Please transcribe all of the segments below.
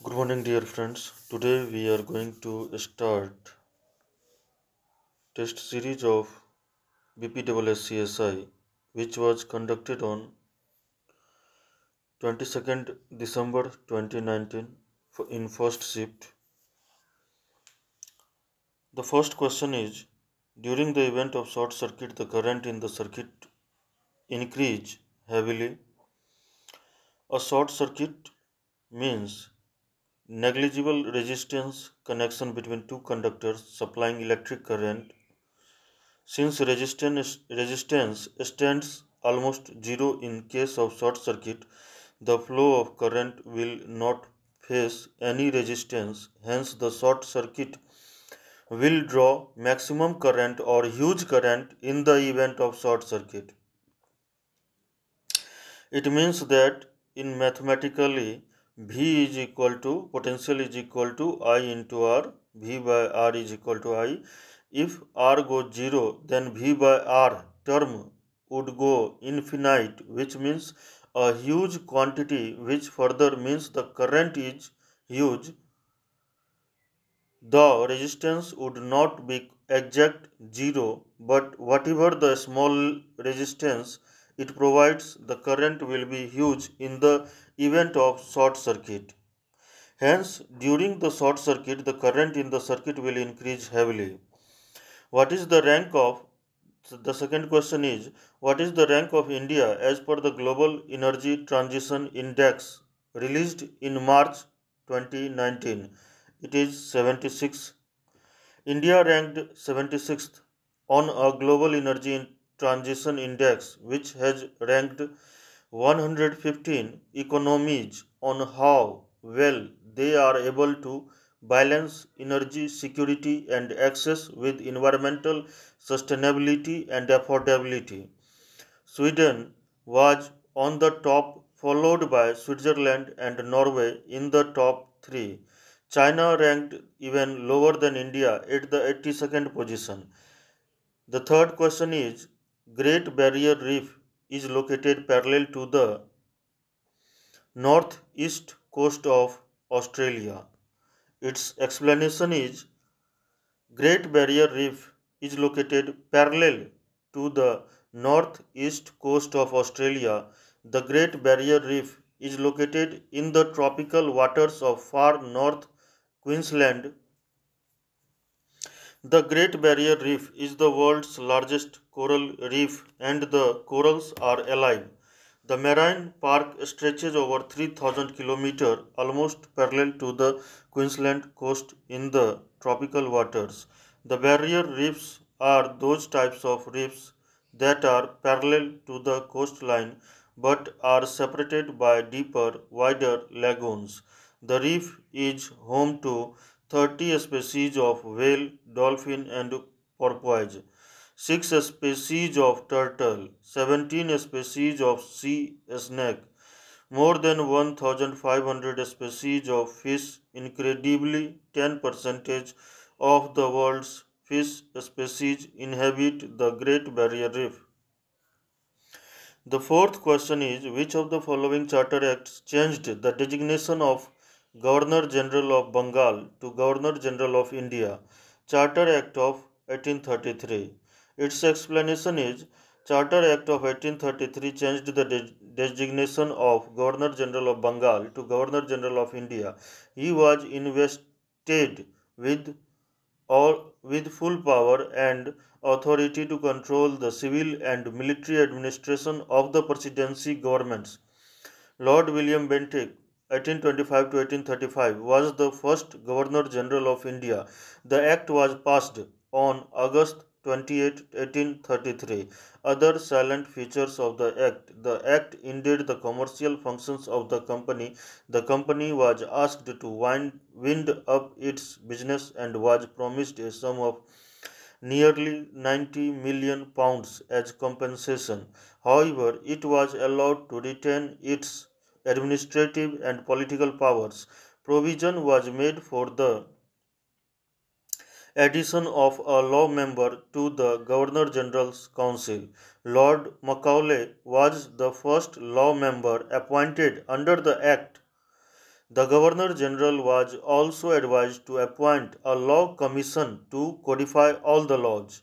Good morning, dear friends. Today we are going to start test series of BPSSCSI, which was conducted on 22nd December 2019 in first shift. The first question is During the event of short circuit, the current in the circuit increase heavily. A short circuit means negligible resistance connection between two conductors supplying electric current. Since resistance, resistance stands almost zero in case of short circuit, the flow of current will not face any resistance. Hence, the short circuit will draw maximum current or huge current in the event of short circuit. It means that in mathematically V is equal to potential is equal to I into R, V by R is equal to I. If R goes 0, then V by R term would go infinite, which means a huge quantity, which further means the current is huge the resistance would not be exact zero, but whatever the small resistance it provides, the current will be huge in the event of short circuit. Hence, during the short circuit, the current in the circuit will increase heavily. What is the rank of the second question is what is the rank of India as per the Global Energy Transition Index released in March 2019? it is 76. India ranked 76th on a global energy transition index, which has ranked 115 economies on how well they are able to balance energy security and access with environmental sustainability and affordability. Sweden was on the top, followed by Switzerland and Norway in the top three. China ranked even lower than India at the 82nd position. The third question is Great Barrier Reef is located parallel to the northeast coast of Australia. Its explanation is Great Barrier Reef is located parallel to the northeast coast of Australia. The Great Barrier Reef is located in the tropical waters of far north Queensland. The Great Barrier Reef is the world's largest coral reef and the corals are alive. The marine park stretches over 3000 km, almost parallel to the Queensland coast in the tropical waters. The barrier reefs are those types of reefs that are parallel to the coastline but are separated by deeper, wider lagoons. The reef is home to 30 species of whale, dolphin, and porpoise, 6 species of turtle, 17 species of sea snake, more than 1500 species of fish, incredibly 10% of the world's fish species inhabit the Great Barrier Reef. The fourth question is which of the following charter acts changed the designation of Governor General of Bengal to Governor General of India, Charter Act of 1833. Its explanation is Charter Act of 1833 changed the de- designation of Governor General of Bengal to Governor General of India. He was invested with all with full power and authority to control the civil and military administration of the presidency governments. Lord William Bentinck 1825 to 1835 was the first Governor General of India. The Act was passed on August 28, 1833. Other silent features of the Act. The Act ended the commercial functions of the company. The company was asked to wind, wind up its business and was promised a sum of nearly 90 million pounds as compensation. However, it was allowed to retain its administrative and political powers, provision was made for the addition of a law member to the Governor General's Council. Lord Macaulay was the first law member appointed under the Act. The Governor General was also advised to appoint a law commission to codify all the laws.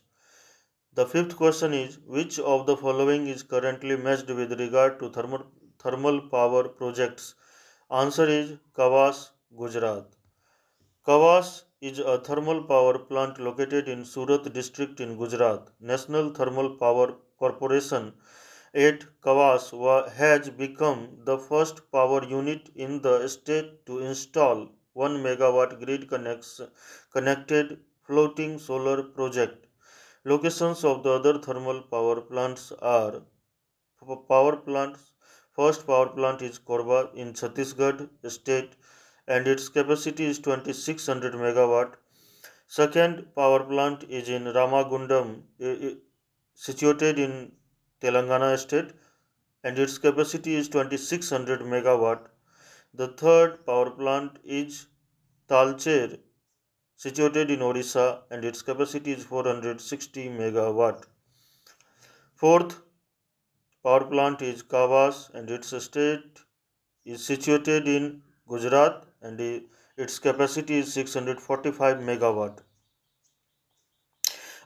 The fifth question is Which of the following is currently matched with regard to thermal, thermal power projects? Answer is Kawas, Gujarat. Kawas is a thermal power plant located in Surat district in Gujarat. National Thermal Power Corporation at Kawas has become the first power unit in the state to install 1 megawatt grid connects, connected floating solar project. Locations of the other thermal power plants are power plants. First power plant is Korba in Chhattisgarh state and its capacity is 2600 megawatt. Second power plant is in Ramagundam, situated in Telangana state, and its capacity is 2600 megawatt. The third power plant is Talcher, situated in Odisha, and its capacity is 460 megawatt. Fourth power plant is Kawas, and its state is situated in Gujarat and its capacity is 645 megawatt.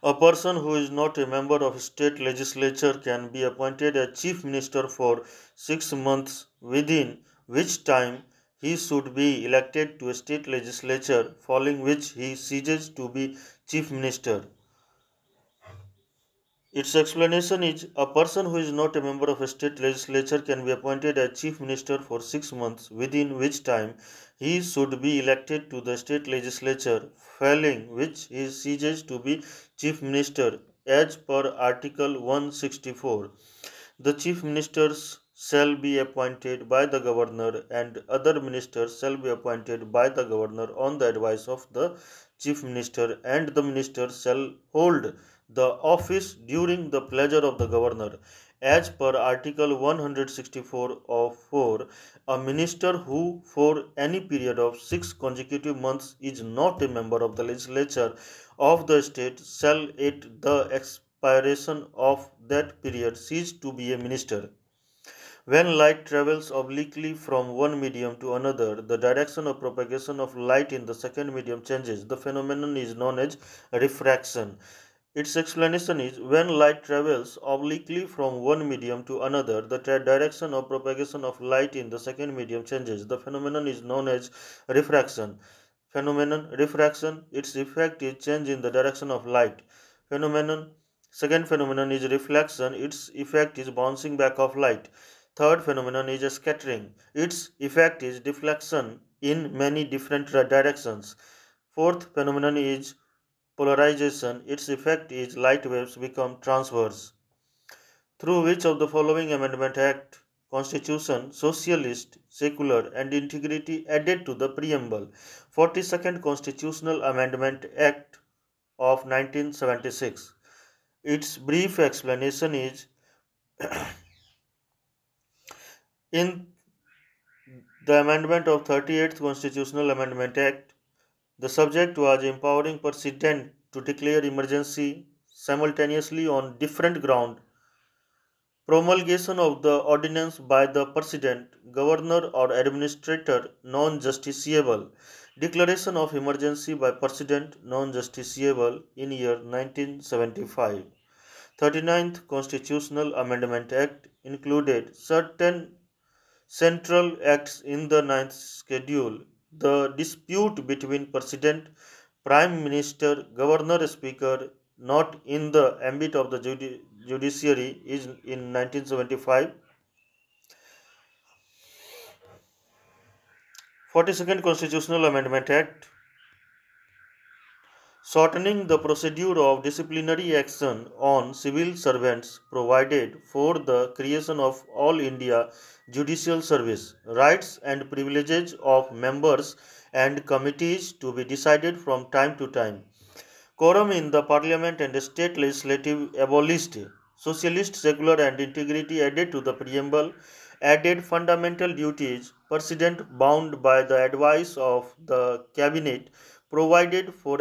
A person who is not a member of state legislature can be appointed as chief minister for 6 months within which time he should be elected to a state legislature following which he ceases to be chief minister. Its explanation is a person who is not a member of a state legislature can be appointed as chief minister for six months, within which time he should be elected to the state legislature, failing which he ceases to be chief minister as per Article 164. The chief ministers shall be appointed by the governor and other ministers shall be appointed by the governor on the advice of the chief minister and the minister shall hold the office during the pleasure of the governor. As per Article 164 of 4, a minister who for any period of six consecutive months is not a member of the legislature of the state shall at the expiration of that period cease to be a minister. When light travels obliquely from one medium to another, the direction of propagation of light in the second medium changes. The phenomenon is known as refraction. Its explanation is when light travels obliquely from one medium to another, the direction of propagation of light in the second medium changes. The phenomenon is known as refraction. Phenomenon refraction, its effect is change in the direction of light. Phenomenon second phenomenon is reflection, its effect is bouncing back of light. Third phenomenon is scattering, its effect is deflection in many different directions. Fourth phenomenon is polarization, its effect is light waves become transverse. Through which of the following Amendment Act, Constitution, Socialist, Secular and Integrity added to the preamble, 42nd Constitutional Amendment Act of 1976. Its brief explanation is in the amendment of 38th Constitutional Amendment Act the subject was empowering President to declare emergency simultaneously on different ground. Promulgation of the ordinance by the President, Governor or Administrator non-justiciable. Declaration of emergency by President non-justiciable in year 1975. 39th Constitutional Amendment Act included certain central acts in the ninth schedule the dispute between President, Prime Minister, Governor, Speaker, not in the ambit of the judi judiciary, is in 1975. 42nd Constitutional Amendment Act shortening the procedure of disciplinary action on civil servants provided for the creation of All India judicial service, rights and privileges of members and committees to be decided from time to time. Quorum in the parliament and state legislative abolished. Socialist, secular and integrity added to the preamble, added fundamental duties, president bound by the advice of the cabinet, provided for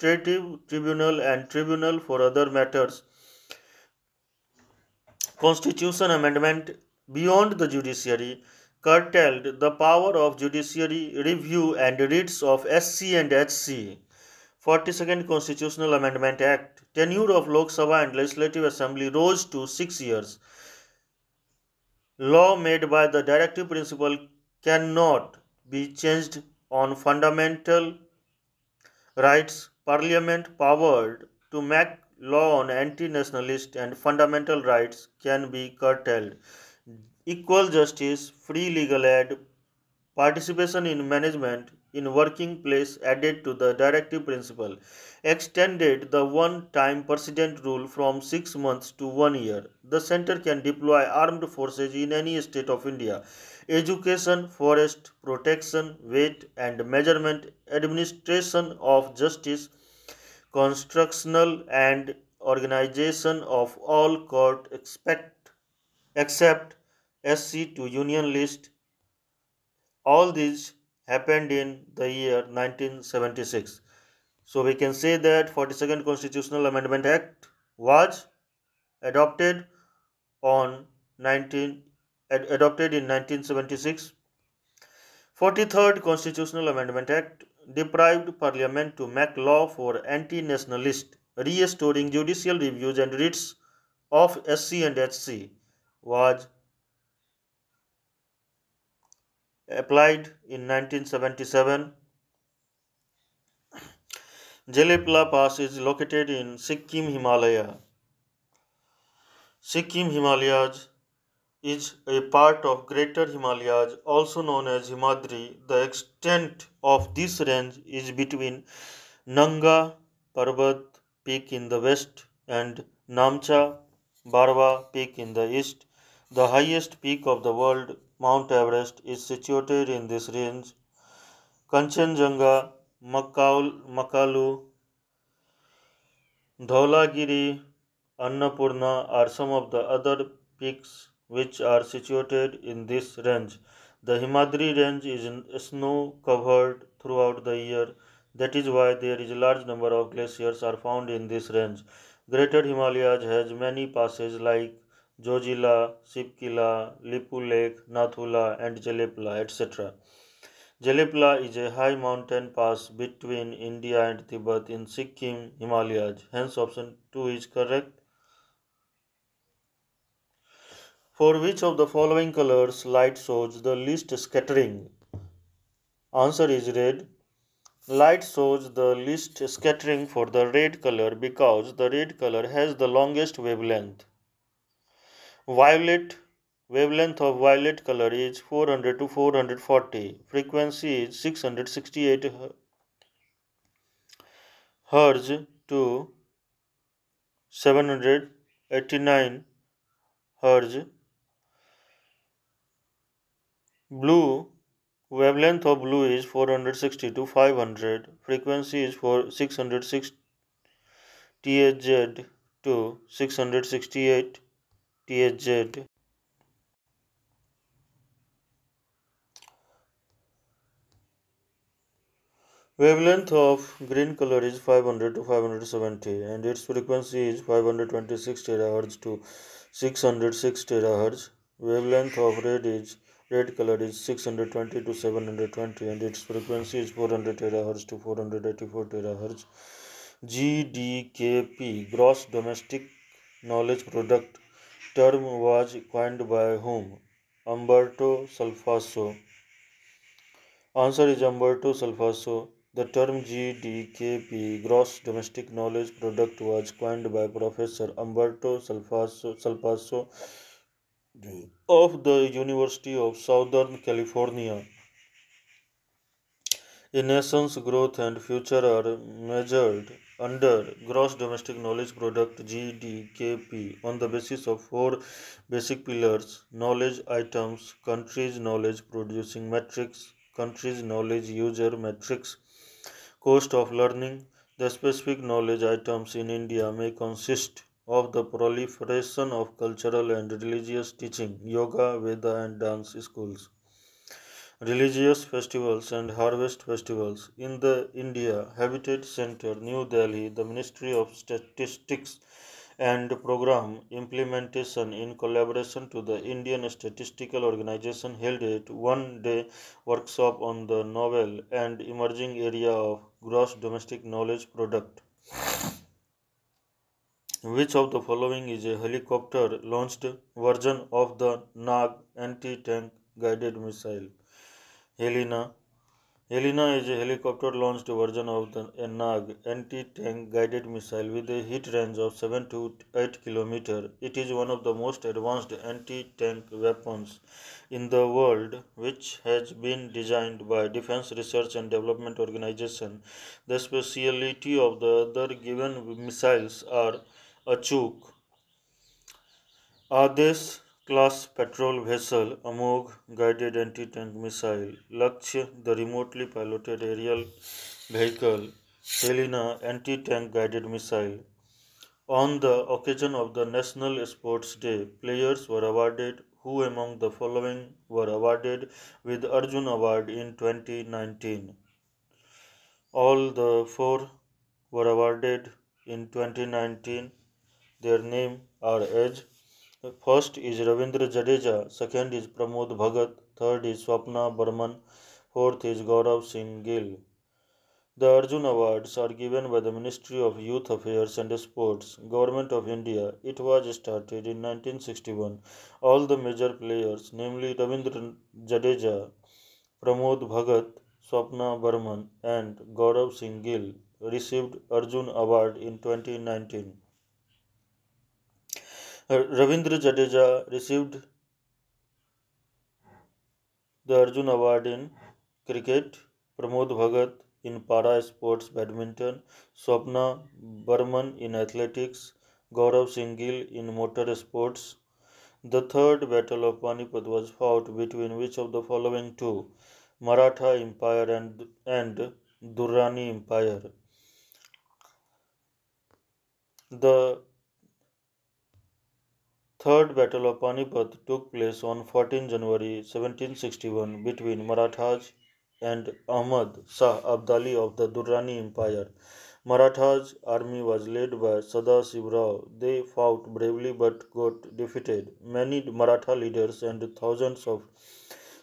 administrative tribunal and tribunal for other matters. Constitution Amendment beyond the judiciary, curtailed the power of judiciary review and writs of SC and HC. 42nd Constitutional Amendment Act. Tenure of Lok Sabha and Legislative Assembly rose to 6 years. Law made by the directive principle cannot be changed on fundamental rights. Parliament powered to make law on anti-nationalist and fundamental rights can be curtailed equal justice, free legal aid, participation in management in working place added to the directive principle, extended the one-time precedent rule from 6 months to 1 year. The center can deploy armed forces in any state of India. Education, forest, protection, weight and measurement, administration of justice, constructional and organization of all court expect, except SC to Union list. All these happened in the year 1976. So we can say that 42nd Constitutional Amendment Act was adopted on 19 ad, adopted in 1976. 43rd Constitutional Amendment Act deprived Parliament to make law for anti-nationalist, restoring judicial reviews and writs of SC and HC was applied in 1977. Jelepla Pass is located in Sikkim Himalaya. Sikkim Himalayas is a part of Greater Himalayas, also known as Himadri. The extent of this range is between Nanga Parbat peak in the west and Namcha Barwa peak in the east. The highest peak of the world Mount Everest is situated in this range. Kanchenjunga, Makalu, Dhaulagiri, Annapurna are some of the other peaks which are situated in this range. The Himadri range is snow covered throughout the year. That is why there is a large number of glaciers are found in this range. Greater Himalayas has many passes like Zojila, Sipkila, Lipulekh, Nathula, and Jelepla, etc. Jelepla is a high mountain pass between India and Tibet in Sikkim, Himalayas. Hence, option 2 is correct. For which of the following colors light shows the least scattering? Answer is red. Light shows the least scattering for the red color because the red color has the longest wavelength. Violet wavelength of violet color is 400 to 440. Frequency is 668 hertz to 789 hertz. Blue wavelength of blue is 460 to 500. Frequency is for 606 THz to 668 THZ Wavelength of green color is 500 to 570 and its frequency is 526 terahertz to 606 terahertz. Wavelength of red is red color is 620 to 720 and its frequency is 400 terahertz to 484 terahertz. GDKP gross domestic knowledge product term was coined by whom? Umberto Salvaso. Answer is Umberto Salvaso. The term GDKP, Gross Domestic Knowledge Product, was coined by Professor Umberto Salvaso, Salvaso of the University of Southern California. A nation's growth and future are measured under gross domestic knowledge product GDKP on the basis of four basic pillars knowledge items, countries knowledge producing metrics, countries knowledge user metrics, cost of learning. The specific knowledge items in India may consist of the proliferation of cultural and religious teaching, yoga, Veda, and dance schools religious festivals and harvest festivals. In the India Habitat Center, New Delhi, the Ministry of Statistics and program implementation in collaboration to the Indian Statistical Organization held a one-day workshop on the novel and emerging area of gross domestic knowledge product. Which of the following is a helicopter launched version of the Nag anti-tank guided missile? Helina. Helina is a helicopter launched version of the Nag anti-tank guided missile with a hit range of 7 to 8 km. It is one of the most advanced anti-tank weapons in the world which has been designed by Defense Research and Development Organization. The speciality of the other given missiles are Achuk, Ades class patrol vessel, Amog guided anti-tank missile, Lakshya the remotely piloted aerial vehicle, Helina anti-tank guided missile. On the occasion of the National Sports Day, players were awarded who among the following were awarded with Arjun Award in 2019. All the four were awarded in 2019 their name are as first is Ravindra Jadeja, second is Pramod Bhagat, third is Swapna Burman, fourth is Gaurav Singh Gill. The Arjun Awards are given by the Ministry of Youth Affairs and Sports, Government of India. It was started in 1961. All the major players, namely Ravindra Jadeja, Pramod Bhagat, Swapna Burman, and Gaurav Singh Gill, received Arjun Award in 2019. Ravindra Jadeja received the Arjun Award in cricket, Pramod Bhagat in para sports badminton, Swapna Burman in athletics, Gaurav Singh Gill in motor sports. The third battle of Panipat was fought between which of the following two? Maratha Empire and, and Durrani Empire. The Third Battle of Panipat took place on 14 January 1761 between Marathas and Ahmad Shah Abdali of the Durrani Empire. Marathas' army was led by Sada Rao. They fought bravely but got defeated. Many Maratha leaders and thousands of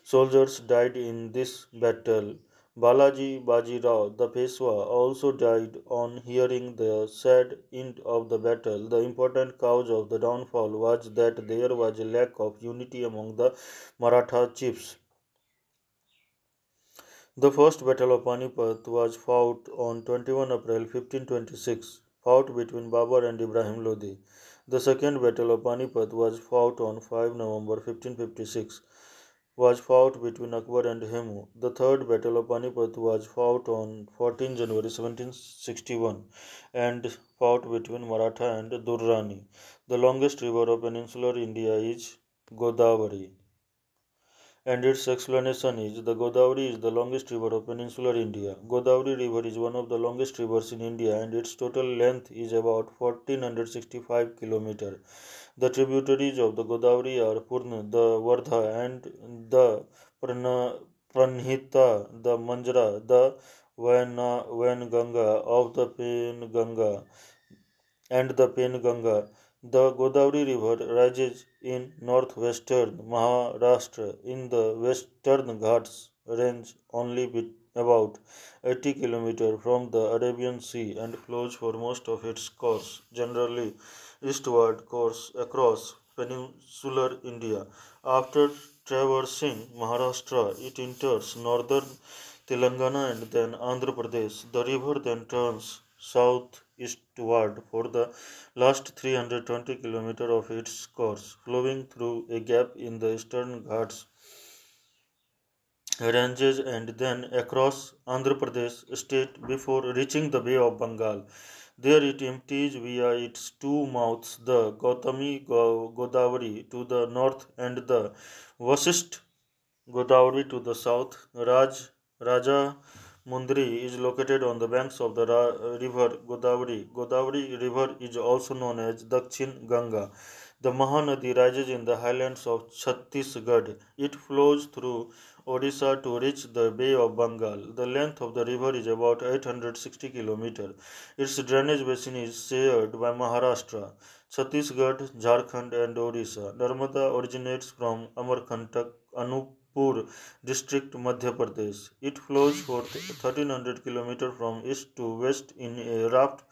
soldiers died in this battle. Balaji Bajirao, the Peshwa, also died on hearing the sad end of the battle. The important cause of the downfall was that there was a lack of unity among the Maratha chiefs. The first battle of Panipat was fought on 21 April 1526, fought between Babur and Ibrahim Lodi. The second battle of Panipat was fought on 5 November 1556 was fought between Akbar and Hemu. The third battle of Panipat was fought on 14 January 1761 and fought between Maratha and Durrani. The longest river of peninsular India is Godavari. And its explanation is the Godavari is the longest river of peninsular India. Godavari river is one of the longest rivers in India and its total length is about 1465 km. The tributaries of the Godavari are Purna, the Vardha, and the Prana, Pranhita, the Manjra, the Vainganga of the Penganga, and the Penganga. The Godavari River rises in northwestern Maharashtra in the western Ghats range only about 80 km from the Arabian Sea and flows for most of its course. Generally, eastward course across peninsular India. After traversing Maharashtra, it enters northern Telangana and then Andhra Pradesh. The river then turns southeastward for the last 320 km of its course, flowing through a gap in the eastern Ghats ranges and then across Andhra Pradesh state before reaching the Bay of Bengal. There it empties via its two mouths the Gautami Godavari to the north and the Vasisht Godavari to the south. Raj Raja Mundri is located on the banks of the river Godavari. Godavari river is also known as Dakshin Ganga. The Mahanadi rises in the highlands of Chhattisgarh. It flows through Odisha to reach the Bay of Bengal. The length of the river is about 860 km. Its drainage basin is shared by Maharashtra, Chhattisgarh, Jharkhand, and Odisha. Narmada originates from Amarkantak, Anupur district, Madhya Pradesh. It flows for 1300 km from east to west in a raft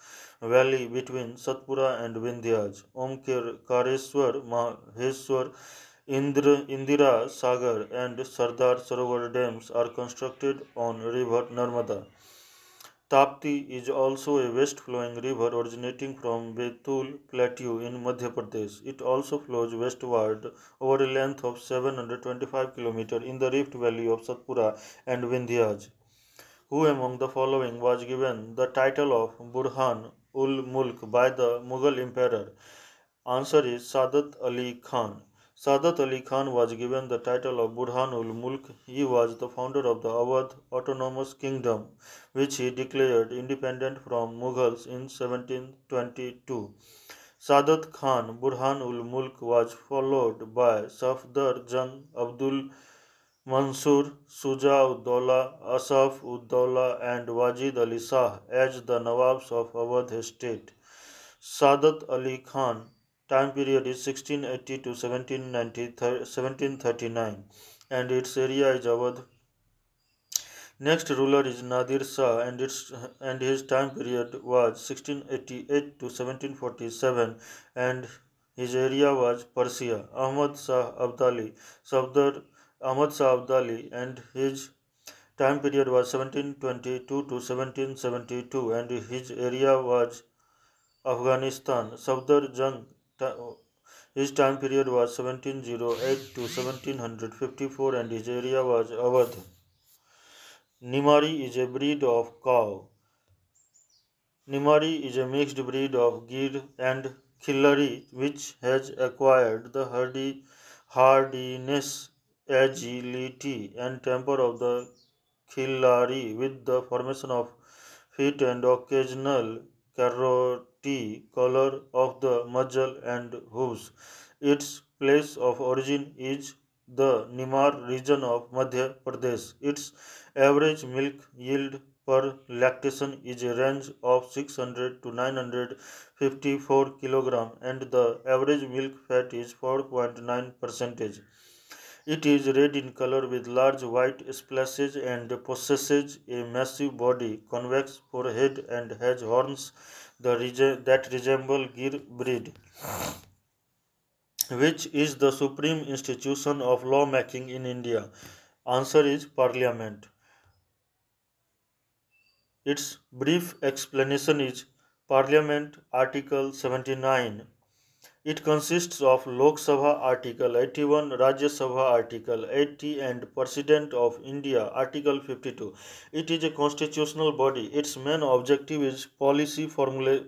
valley between Satpura and Vindhyaj. Omkareshwar, Maheshwar, Indra, Indira Sagar and Sardar Sarovar dams are constructed on river Narmada. Tapti is also a west-flowing river originating from Betul Plateau in Madhya Pradesh. It also flows westward over a length of 725 km in the Rift Valley of Satpura and Vindhyaj. Who among the following was given the title of Burhan ul Mulk by the Mughal emperor? Answer is Sadat Ali Khan. Sadat Ali Khan was given the title of Burhanul Mulk. He was the founder of the Awadh Autonomous Kingdom, which he declared independent from Mughals in 1722. Sadat Khan Burhanul Mulk was followed by Safdar Jung Abdul Mansur, Suja Uddaulah, Asaf Uddaulah, and Wajid Ali Shah as the Nawabs of Awadh state. Sadat Ali Khan time period is 1680 to 1739 and its area is Awadh. Next ruler is Nadir Shah and, its, and his time period was 1688 to 1747 and his area was Persia. Ahmad Shah Abdali, Safdar Ahmad Shah Abdali and his time period was 1722 to 1772 and his area was Afghanistan. Safdar Jung his time period was 1708 to 1754 and his area was Awadh. Nimari is a breed of cow. Nimari is a mixed breed of Gir and Khillari which has acquired the hardy, hardiness, agility and temper of the Khillari with the formation of feet and occasional carrot color of the muzzle and hooves. Its place of origin is the Nimar region of Madhya Pradesh. Its average milk yield per lactation is a range of 600 to 954 kg and the average milk fat is 4.9 percentage. It is red in color with large white splashes and possesses a massive body, convex forehead and has horns that resemble Gir breed, which is the supreme institution of lawmaking in India. Answer is Parliament. Its brief explanation is Parliament Article 79 it consists of Lok Sabha Article 81, Rajya Sabha Article 80 and President of India Article 52. It is a constitutional body. Its main objective is policy formula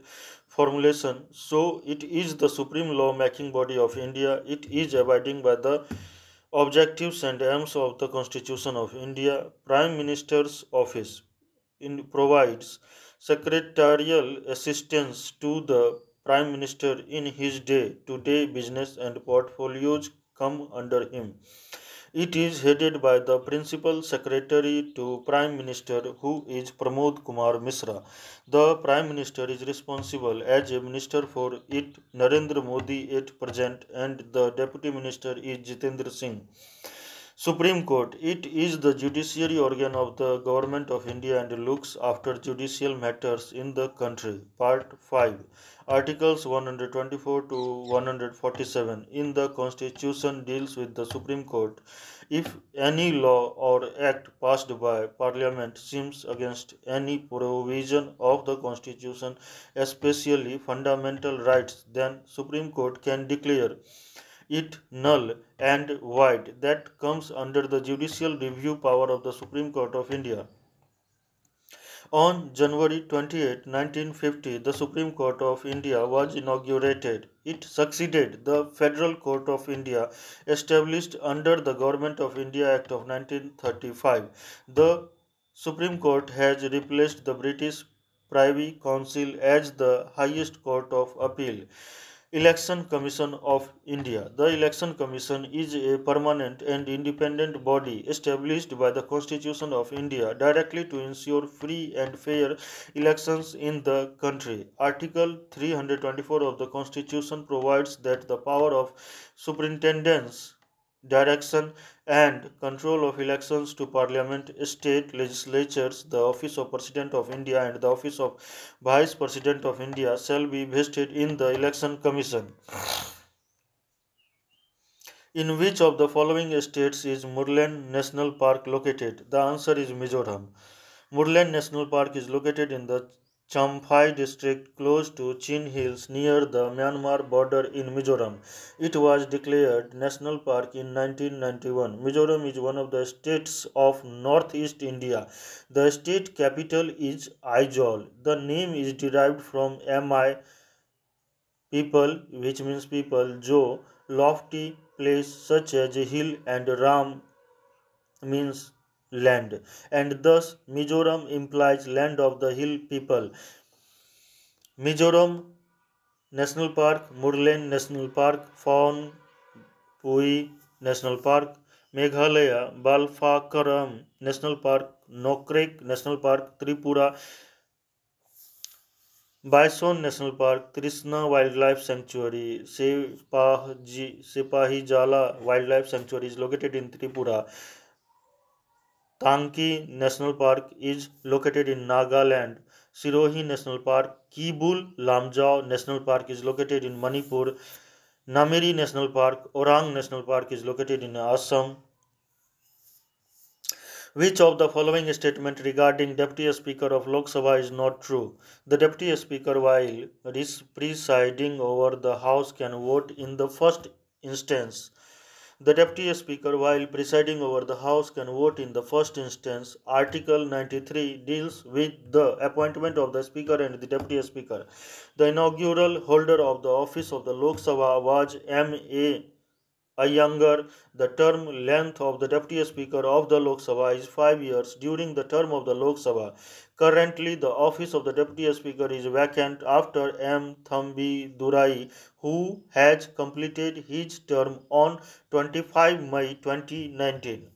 formulation. So it is the supreme law making body of India. It is abiding by the objectives and aims of the Constitution of India. Prime Minister's Office in, provides secretarial assistance to the Prime Minister in his day to day business and portfolios come under him. It is headed by the Principal Secretary to Prime Minister who is Pramod Kumar Misra. The Prime Minister is responsible as a minister for it Narendra Modi at present and the Deputy Minister is Jitendra Singh. Supreme Court. It is the judiciary organ of the Government of India and looks after judicial matters in the country. Part 5. Articles 124 to 147 in the Constitution deals with the Supreme Court. If any law or act passed by Parliament seems against any provision of the Constitution, especially fundamental rights, then Supreme Court can declare it null and void that comes under the judicial review power of the Supreme Court of India. On January 28, 1950, the Supreme Court of India was inaugurated. It succeeded the Federal Court of India established under the Government of India Act of 1935. The Supreme Court has replaced the British Privy Council as the highest court of appeal. Election Commission of India. The Election Commission is a permanent and independent body established by the Constitution of India directly to ensure free and fair elections in the country. Article 324 of the Constitution provides that the power of superintendence direction and control of elections to parliament, state legislatures, the office of President of India and the office of Vice President of India shall be vested in the Election Commission. In which of the following states is Murlen National Park located? The answer is Mizoram. Murlen National Park is located in the Champhai district close to Chin Hills near the Myanmar border in Mizoram. It was declared national park in 1991. Mizoram is one of the states of northeast India. The state capital is Aizawl. The name is derived from Mi people which means people Jo lofty place such as hill and Ram means land and thus Mizoram implies land of the hill people. Mizoram National Park, Murlen National Park, Phon Phui National Park, Meghalaya Balpakram National Park, Nokrek National Park, Tripura Bison National Park, Trishna Wildlife Sanctuary, Sepahi Jala Wildlife Sanctuary is located in Tripura. Tanki National Park is located in Nagaland. Sirohi National Park, Keibul Lamjao National Park is located in Manipur. Nameri National Park, Orang National Park is located in Assam. Which of the following statement regarding Deputy Speaker of Lok Sabha is not true? The Deputy Speaker, while presiding over the House, can vote in the first instance the Deputy Speaker, while presiding over the House, can vote in the first instance. Article 93 deals with the appointment of the Speaker and the Deputy Speaker. The inaugural holder of the office of the Lok Sabha was M.A. Iyengar. The term length of the Deputy Speaker of the Lok Sabha is five years during the term of the Lok Sabha. Currently, the office of the Deputy Speaker is vacant after M. Thambi Durai, who has completed his term on 25 May 2019.